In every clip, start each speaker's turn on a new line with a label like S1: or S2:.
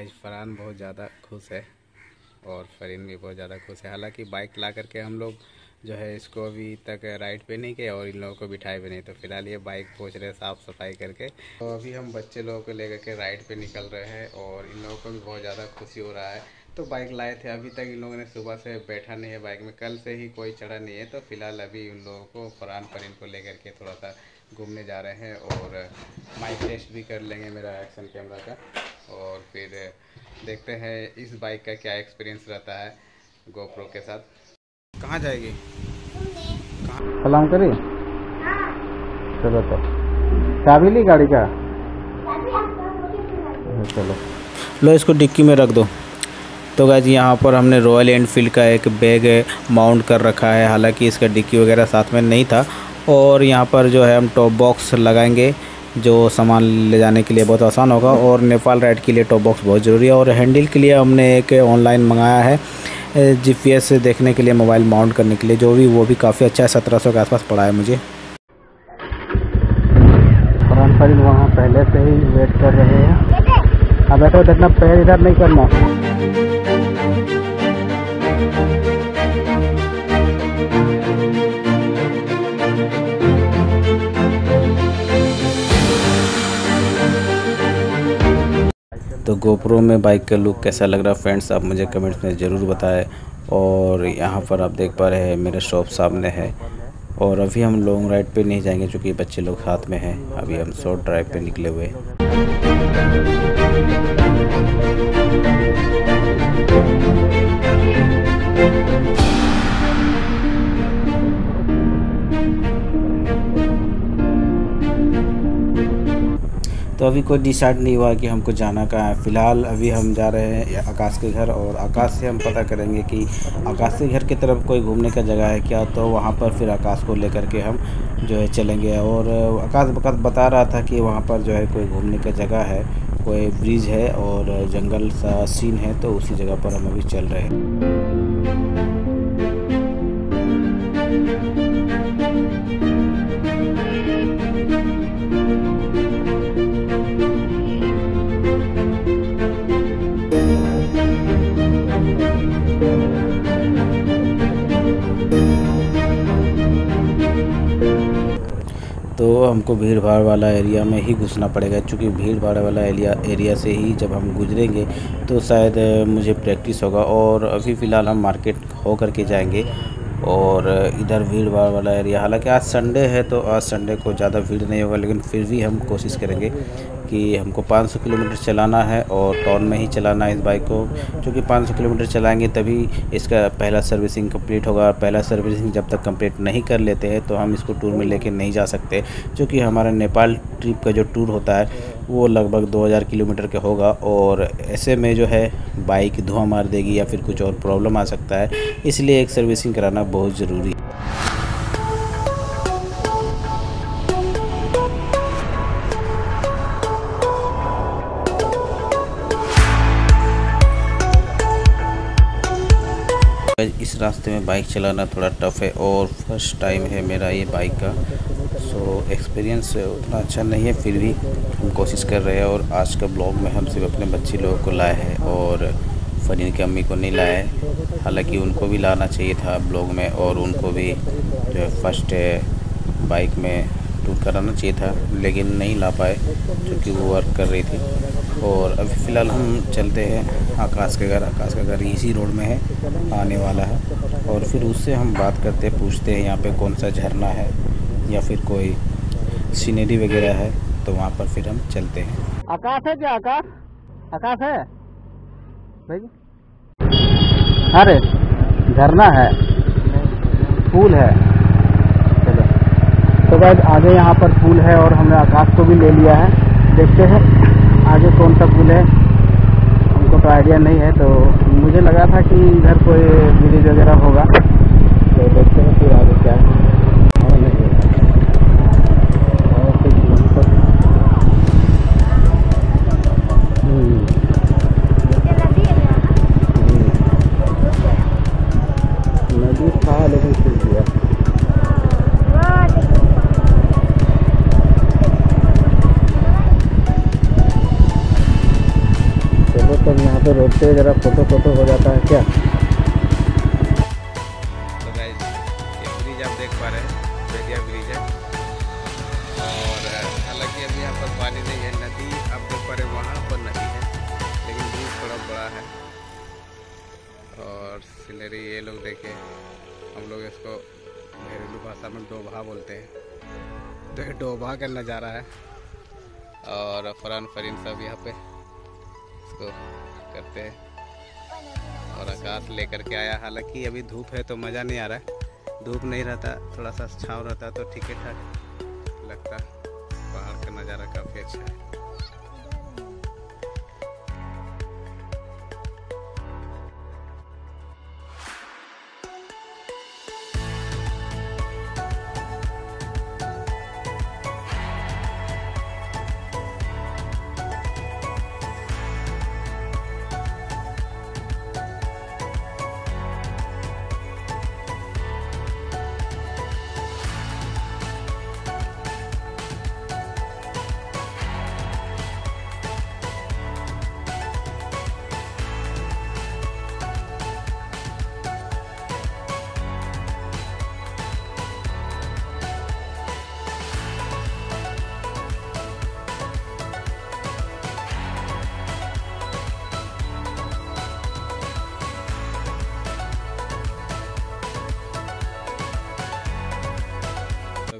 S1: Guys Farhan बहुत ज़्यादा खुश है और फरीन भी बहुत ज़्यादा खुश है। हालाँकि बाइक ला करके हम लोग जो है इसको अभी तक राइड पे नहीं गए और इन लोगों को बिठाए भी नहीं। तो फ़िलहाल ये बाइक पहुँच रहे साफ़ सफ़ाई करके। तो अभी हम बच्चे लोगों को लेकर के राइड पे निकल रहे हैं और इन लोगों को भी बहुत ज़्यादा खुशी हो रहा है। तो बाइक लाए थे, अभी तक इन लोगों ने सुबह से बैठा नहीं है बाइक में। कल से ही कोई चढ़ा नहीं है तो फ़िलहाल अभी उन लोगों को, फरहान, फरीन को लेकर के थोड़ा सा घूमने जा रहे हैं और माइक टेस्ट भी कर लेंगे मेरा एक्शन कैमरा का। और फिर देखते हैं इस बाइक का क्या एक्सपीरियंस रहता है गोप्रो के साथ। कहाँ जाएगी?
S2: सलाम करी चलो तो। चाबी ली गाड़ी का? चलो।
S3: लो इसको डिक्की में रख दो। तो गाइज़ यहाँ पर हमने रॉयल एनफील्ड का एक बैग माउंट कर रखा है। हालाँकि इसका डिक्की वगैरह साथ में नहीं था। और यहाँ पर जो है हम टॉप बॉक्स लगाएँगे। जो सामान ले जाने के लिए बहुत आसान होगा और नेपाल राइड के लिए टॉप बॉक्स बहुत ज़रूरी है और हैंडल के लिए हमने एक ऑनलाइन मंगाया है जीपीएस देखने के लिए मोबाइल माउंट करने के लिए, जो भी, वो भी काफ़ी अच्छा है, सत्रह सौ के आसपास पड़ा है मुझे।
S2: वहाँ पहले से ही वेट कर रहे हैं। अब ऐसा देखना पैर इधर नहीं करना।
S3: गोप्रो में बाइक का लुक कैसा लग रहा? है फ्रेंड्स आप मुझे कमेंट्स में ज़रूर बताएँ। और यहाँ पर आप देख पा रहे हैं, मेरा शॉप सामने है। और अभी हम लॉन्ग राइड पे नहीं जाएँगे, क्योंकि बच्चे लोग साथ में हैं। अभी हम शॉर्ट ड्राइव पे निकले हुए हैं। तो अभी कोई डिसाइड नहीं हुआ कि हमको जाना कहाँ है। फ़िलहाल अभी हम जा रहे हैं आकाश के घर और आकाश से हम पता करेंगे कि आकाश के घर की तरफ़ कोई घूमने का जगह है क्या? तो वहाँ पर फिर आकाश को लेकर के हम जो है चलेंगे और आकाश वक़्त बता रहा था कि वहाँ पर जो है कोई घूमने का जगह है, कोई ब्रिज है और जंगल सा सीन है तो उसी जगह पर हम अभी चल रहे हैं। तो हमको भीड़ भाड़ वाला एरिया में ही घुसना पड़ेगा, क्योंकि भीड़ भाड़ वाला एरिया एरिया से ही जब हम गुजरेंगे तो शायद मुझे प्रैक्टिस होगा और अभी फ़िलहाल हम मार्केट हो करके जाएँगे। और इधर भीड़ भाड़ वाला एरिया, हालाँकि आज संडे है तो आज संडे को ज़्यादा भीड़ नहीं होगा, लेकिन फिर भी हम कोशिश करेंगे कि हमको 500 किलोमीटर चलाना है और टाउन में ही चलाना है इस बाइक को। क्योंकि 500 किलोमीटर चलाएँगे तभी इसका पहला सर्विसिंग कंप्लीट होगा पहला सर्विसिंग जब तक कंप्लीट नहीं कर लेते हैं तो हम इसको टूर में लेके नहीं जा सकते। क्योंकि हमारा नेपाल ट्रिप का जो टूर होता है, वो लगभग 2000 किलोमीटर का होगा और ऐसे में जो है बाइक धुआँ मार देगी या फिर कुछ और प्रॉब्लम आ सकता है। इसलिए एक सर्विसिंग कराना बहुत ज़रूरी है। इस रास्ते में बाइक चलाना थोड़ा टफ़ है और फ़र्स्ट टाइम है मेरा ये बाइक का। सो एक्सपीरियंस उतना अच्छा नहीं है, फिर भी हम कोशिश कर रहे हैं और आज का ब्लॉग में हम सिर्फ़ अपने बच्चे लोगों को लाए हैं और फरीन की अम्मी को नहीं लाए हैं। हालाँकि उनको भी लाना चाहिए था ब्लॉग में और उनको भी जो है फ़र्स्ट बाइक में टूर कराना चाहिए था, लेकिन नहीं ला पाए, क्योंकि वो वर्क कर रही थी। और अभी फ़िलहाल हम चलते हैं आकाश के घर। आकाश का घर इसी रोड में है, आने वाला है। और फिर उससे हम बात करते हैं, पूछते हैं यहाँ पे कौन सा झरना है या फिर कोई सीनरी वगैरह है तो वहाँ पर फिर हम चलते हैं।
S2: आकाश है क्या? आकाश? आकाश है? भाई? अरे, झरना है। फूल है। चलो। तो भाई आगे यहाँ पर फूल है और हमने आकाश को भी ले लिया है। देखते हैं। आगे कौन सा पुल है? हमको तो आइडिया नहीं है तो मुझे लगा था कि इधर कोई ब्रिज वगैरह होगा। देखते हैं, ज़रा फ़ोटो फ़ोटो हो जाता है क्या?
S1: तो ये ब्रिज आप देख पा रहे हैं बेदिया ब्रिज है। और, हालाँकि अभी यहाँ पर पानी नहीं है, नदी आप देख पा रहे वहाँ पर नदी है, लेकिन ब्रिज थोड़ा बड़ा है। और सीनरी ये लोग देखे, हम लोग इसको घरेलू भाषा में डोभा बोलते हैं। तो ये डोभा का नज़ारा है, और फरान फरीन सब यहाँ पे, इसको करते हैं। और आकाश लेकर के आया। हालाँकि अभी धूप है तो मज़ा नहीं आ रहा है। धूप नहीं रहता, थोड़ा सा छाँव रहता तो ठीक ठाक लगता। पहाड़ का नज़ारा काफ़ी अच्छा है।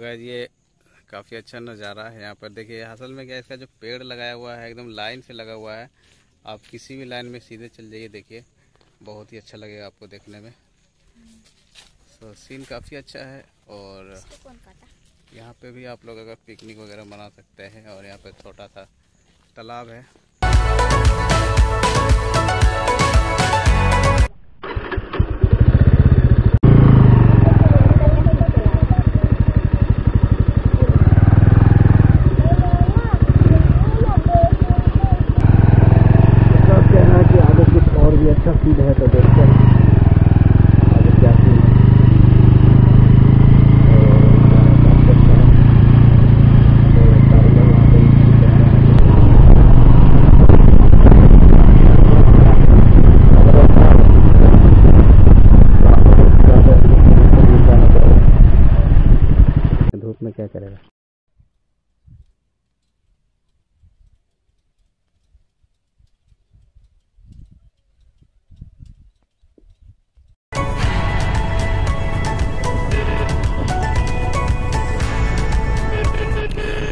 S1: गैस ये काफ़ी अच्छा नज़ारा है यहाँ पर। देखिए असल में क्या इसका जो पेड़ लगाया हुआ है एकदम लाइन से लगा हुआ है। आप किसी भी लाइन में सीधे चल जाइए देखिए बहुत ही अच्छा लगेगा आपको देखने में। तो सीन काफ़ी अच्छा है और यहाँ पे भी आप लोग अगर पिकनिक वगैरह मना सकते हैं और यहाँ पे छोटा सा तालाब है
S2: इसका कहना है कि आगे कुछ और भी अच्छा फील है तो देखते हैं आगे क्या फील है और क्या है, काम करते हैं। तो सारे लोग यहाँ पे इसी करते हैं। धूप में क्या करेगा?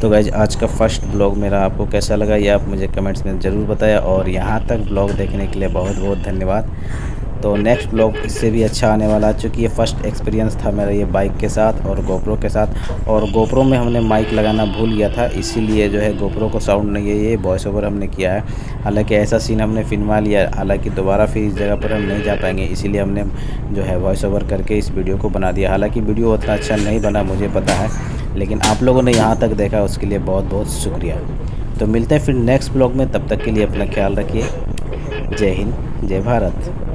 S3: तो गाइज़ आज का फ़र्स्ट ब्लॉग मेरा आपको कैसा लगा ये आप मुझे कमेंट्स में ज़रूर बताया और यहाँ तक ब्लॉग देखने के लिए बहुत बहुत धन्यवाद। तो नेक्स्ट ब्लॉग इससे भी अच्छा आने वाला है चूँकि ये फ़र्स्ट एक्सपीरियंस था मेरा ये बाइक के साथ और गोप्रो के साथ, और गोप्रो में हमने माइक लगाना भूल गया था, इसीलिए जो है गोप्रो को साउंड नहीं है, ये वॉइस ओवर हमने किया है। हालाँकि ऐसा सीन हमने फिल्मा लिया, हालाँकि दोबारा फिर इस जगह पर हम नहीं जा पाएँगे, इसीलिए हमने जो है वॉइस ओवर करके इस वीडियो को बना दिया। हालाँकि वीडियो उतना अच्छा नहीं बना, मुझे पता है, लेकिन आप लोगों ने यहाँ तक देखा, उसके लिए बहुत बहुत शुक्रिया। तो मिलते हैं फिर नेक्स्ट ब्लॉग में, तब तक के लिए अपना ख्याल रखिए। जय हिंद, जय भारत।